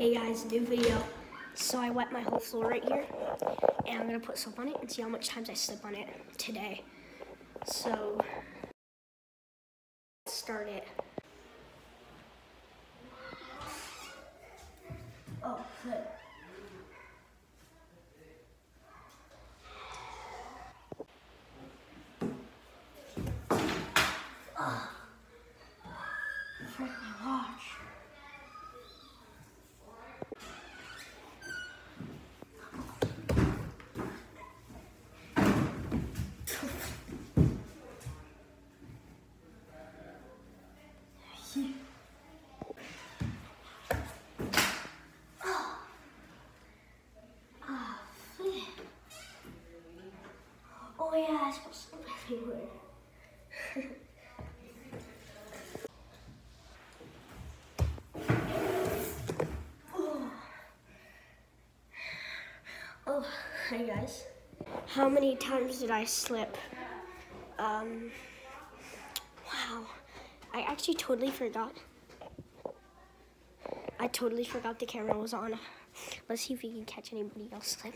Hey guys, new video. So I wet my whole floor right here, and I'm gonna put soap on it and see how much times I slip on it today. So, let's start it. Oh, good. Frick my watch. Oh yeah, I spilled soap everywhere. oh. hey guys. How many times did I slip? Um, wow. I actually totally forgot. I totally forgot the camera was on. Let's see if we can catch anybody else slip.